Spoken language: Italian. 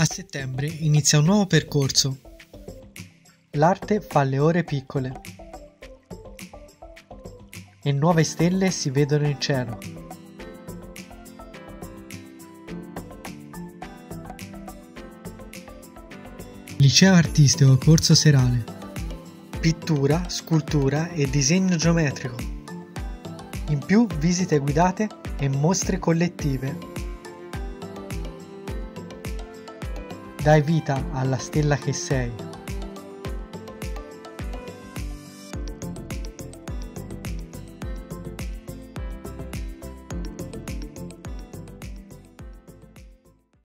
A settembre inizia un nuovo percorso. L'arte fa le ore piccole e nuove stelle si vedono in cielo. Liceo artistico corso serale. Pittura, scultura e disegno geometrico. In più visite guidate e mostre collettive. Dai vita alla stella che sei.